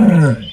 Mm-hmm.